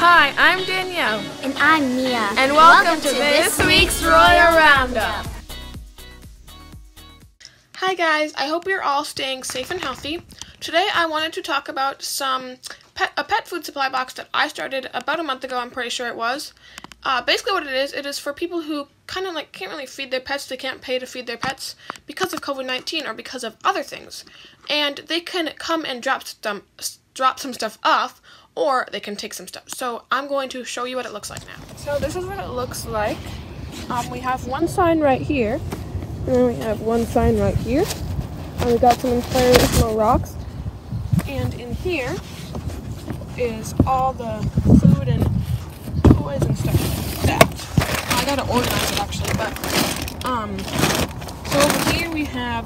I'm Danielle. And I'm Mia. And welcome, welcome to, to, this week's Royal Roundup. Hi guys, I hope you're all staying safe and healthy. Today I wanted to talk about some pet, a pet food supply box that I started about a month ago, I'm pretty sure it was. Uh, basically what it is, it is for people who kind of like can't really feed their pets, they can't pay to feed their pets because of COVID-19 or because of other things. And they can come and drop some, drop some stuff off or they can take some stuff. So I'm going to show you what it looks like now. So this is what it looks like. Um, we have one sign right here and then we have one sign right here. And we got some inspirational rocks. And in here is all the food and toys and stuff like that. I gotta organize it actually, but um so over here we have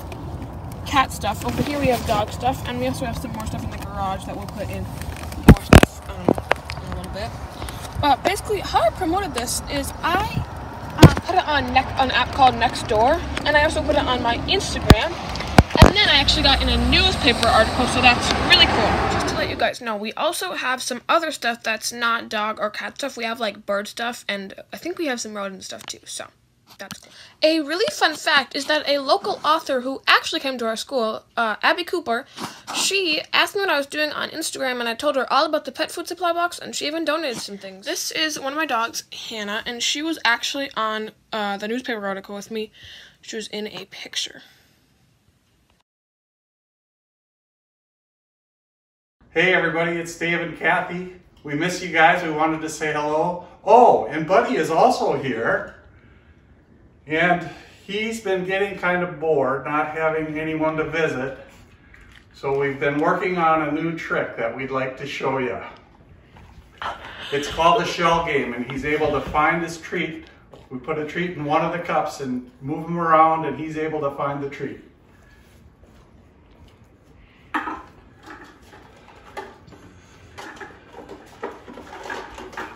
cat stuff. Over here we have dog stuff, and we also have some more stuff in the garage that we'll put in more stuff um, in a little bit. But basically, how I promoted this is I uh, put it on, ne- on an app called Nextdoor, and I also put it on my Instagram. And then I actually got in a newspaper article, so that's really cool. Just to let you guys know, we also have some other stuff that's not dog or cat stuff. We have like bird stuff, and I think we have some rodent stuff too. So that's cool. A really fun fact is that a local author who actually came to our school, uh, Abby Cooper, she asked me what I was doing on Instagram, and I told her all about the pet food supply box, and she even donated some things. This is one of my dogs, Hannah, and she was actually on uh, the newspaper article with me. She was in a picture. Hey everybody, it's Dave and Kathy. We miss you guys. We wanted to say hello. Oh, and Buddy is also here. And he's been getting kind of bored not having anyone to visit. So we've been working on a new trick that we'd like to show you. It's called the shell game and he's able to find his treat. We put a treat in one of the cups and move him around and he's able to find the treat.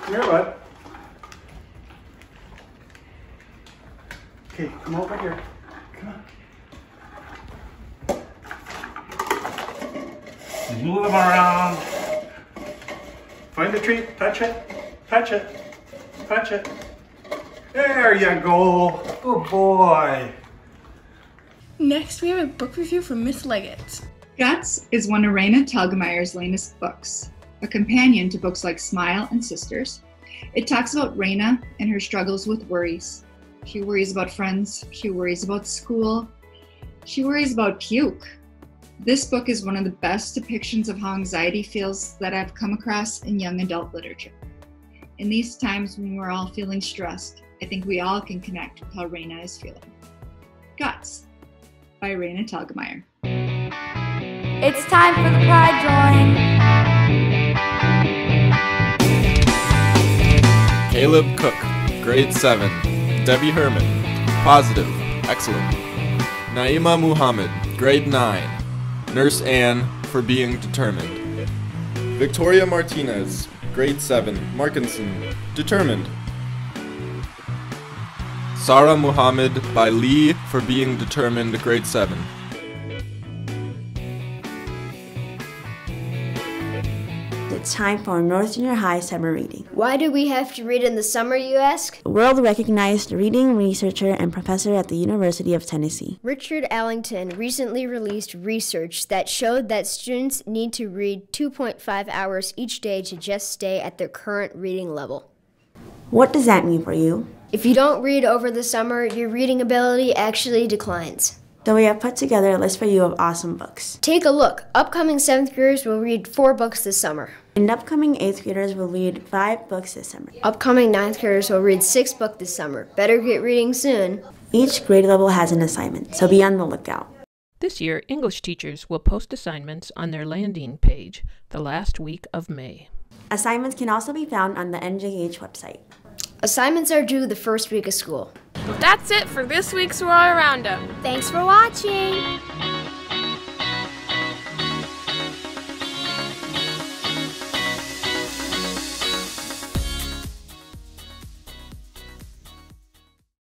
Here, bud. Okay, come over here. Come on. Just move them around. Find the treat. Touch it. Touch it. Touch it. There you go. Good boy. Next, we have a book review from Miss Legatt. Guts is one of Raina Telgemeier's latest books, a companion to books like Smile and Sisters. It talks about Raina and her struggles with worries, she worries about friends. She worries about school. She worries about puke. This book is one of the best depictions of how anxiety feels that I've come across in young adult literature. In these times when we're all feeling stressed, I think we all can connect with how Raina is feeling. Guts by Raina Telgemeier. It's time for the pride drawing. Caleb Cook, grade 7. Debbie Herman, positive, excellent. Naima Muhammad, grade 9. Nurse Anne, for being determined. Victoria Martinez, grade 7. Markinson, determined. Sarah Muhammad by Lee, for being determined, grade 7. It's time for North Junior High summer reading. Why do we have to read in the summer, you ask? World recognized reading researcher and professor at the University of Tennessee. Richard Allington recently released research that showed that students need to read 2.5 hours each day to just stay at their current reading level. What does that mean for you? If you don't read over the summer, your reading ability actually declines. Then we have put together a list for you of awesome books. Take a look. Upcoming 7th graders will read four books this summer. And upcoming 8th graders will read five books this summer. Upcoming 9th graders will read six books this summer. Better get reading soon. Each grade level has an assignment, so be on the lookout. This year, English teachers will post assignments on their landing page the last week of May. Assignments can also be found on the NJH website. Assignments are due the first week of school. That's it for this week's Royal Roundup. Thanks for watching.